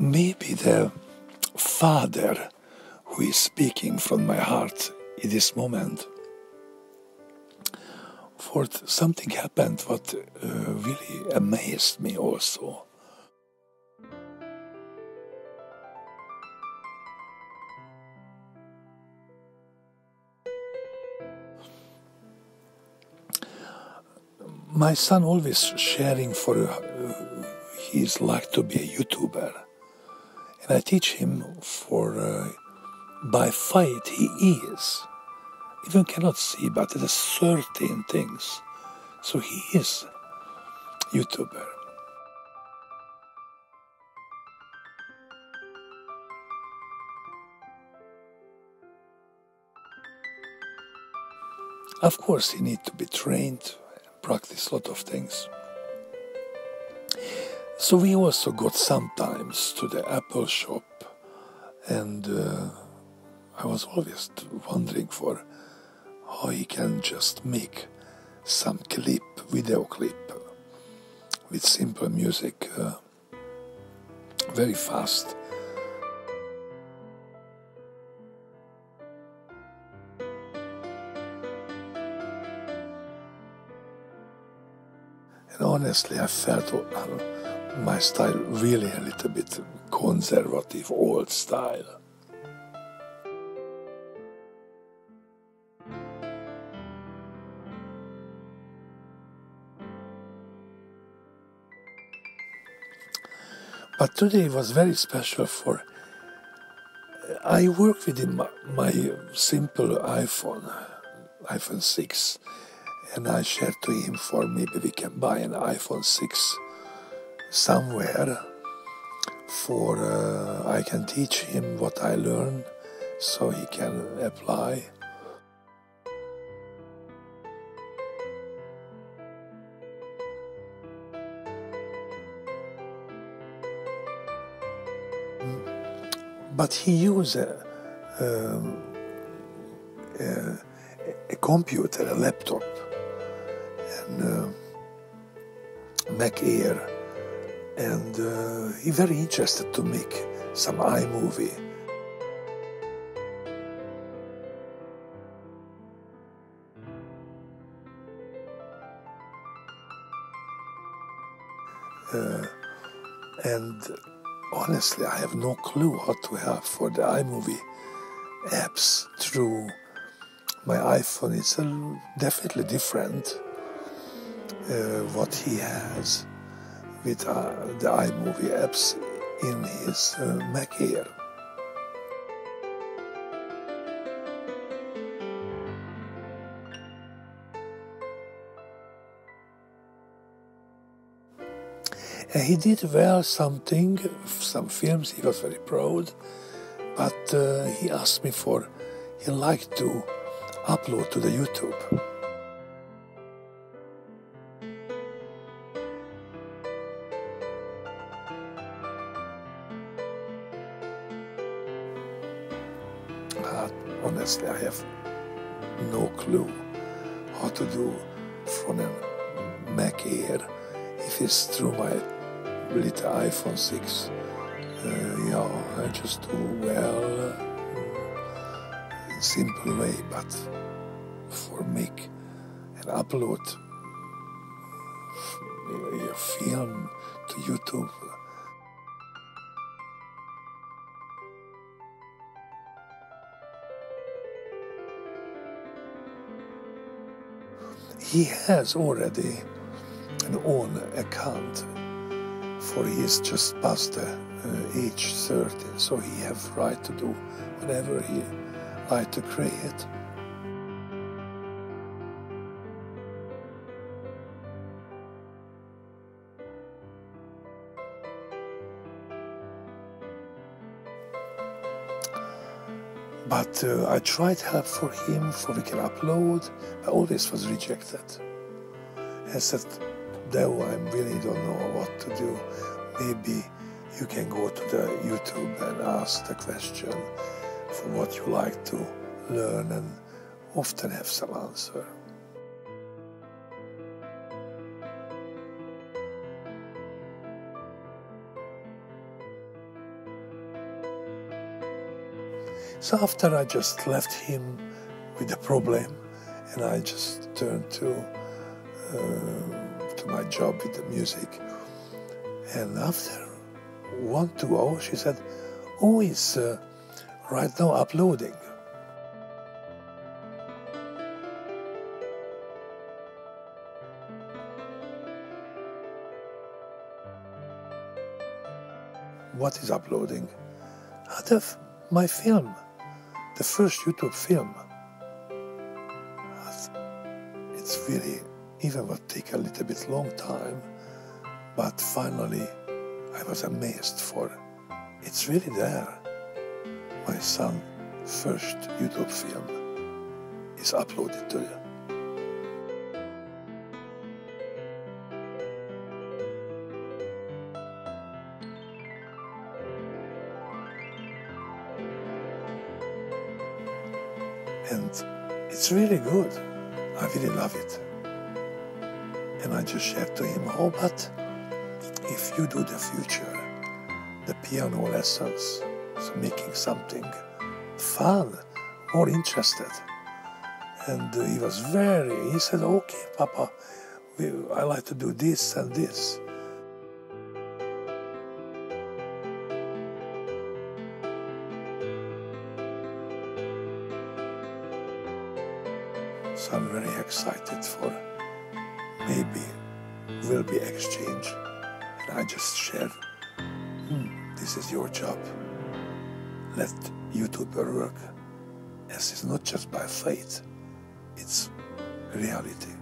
maybe the Father who is speaking from my heart in this moment. For something happened what uh, really amazed me also. my son always sharing for uh, he's like to be a YouTuber, and I teach him for uh, by fight he is. Even cannot see, but there's certain things. So he is YouTuber. Of course, he need to be trained practice a lot of things. So we also got sometimes to the Apple shop, and uh, I was always wondering for how he can just make some clip, video clip, with simple music, uh, very fast. And honestly, I felt uh, my style really a little bit conservative, old style. But today was very special for. Uh, I work with my, my simple iPhone, iPhone 6 and I shared to him for maybe we can buy an iPhone 6 somewhere for uh, I can teach him what I learn so he can apply. But he used a, a, a computer, a laptop, and uh, Mac Air, and uh, very interested to make some iMovie. Uh, and honestly, I have no clue how to have for the iMovie apps through my iPhone. It's definitely different uh, what he has with uh, the iMovie apps in his uh, Mac Air. And he did well something, some films, he was very proud, but uh, he asked me for, he liked to upload to the YouTube. Honestly, I have no clue how to do from a Mac Air if it's through my little iPhone 6. Uh, yeah, I just do well uh, simple way, but for make and upload a film to YouTube he has already an own account for he is just past the uh, age 30 so he have right to do whatever he like to create But uh, I tried help for him, for we can upload. I always was rejected. I said, though I really don't know what to do. Maybe you can go to the YouTube and ask the question for what you like to learn and often have some answer. So after I just left him with the problem, and I just turned to uh, to my job with the music. And after one two hours, she said, "Oh, it's uh, right now uploading." What is uploading? Out of my film, the first YouTube film. It's really, even what take a little bit long time, but finally I was amazed for it's really there. My son first YouTube film is uploaded to you. And it's really good. I really love it. And I just said to him, Oh, but if you do the future, the piano lessons, so making something fun, more interested. And he was very, he said, Okay, Papa, I like to do this and this. So I'm very excited for maybe will be exchange. And I just share, hmm, this is your job. Let YouTuber work. As it's not just by faith, it's reality.